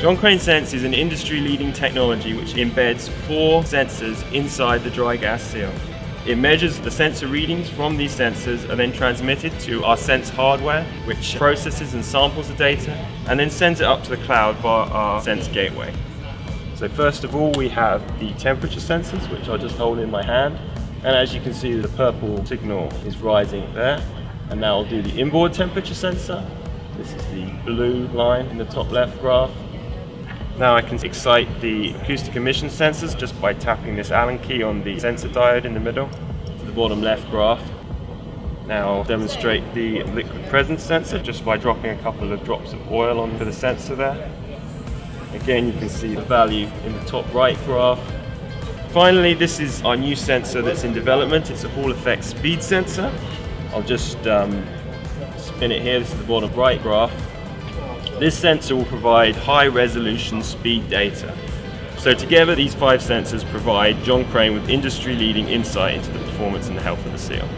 John Crane Sense is an industry-leading technology which embeds four sensors inside the dry gas seal. It measures the sensor readings from these sensors are then transmitted to our Sense hardware, which processes and samples the data, and then sends it up to the cloud via our Sense gateway. So first of all, we have the temperature sensors, which I'll just hold in my hand. And as you can see, the purple signal is rising there. And now I'll do the inboard temperature sensor. This is the blue line in the top left graph. Now I can excite the acoustic emission sensors just by tapping this Allen key on the sensor diode in the middle. The bottom left graph. Now I'll demonstrate the liquid presence sensor just by dropping a couple of drops of oil onto the sensor there. Again, you can see the value in the top right graph. Finally, this is our new sensor that's in development. It's a Hall effect speed sensor. I'll just um, spin it here. This is the bottom right graph. This sensor will provide high resolution speed data. So together these five sensors provide John Crane with industry leading insight into the performance and the health of the seal.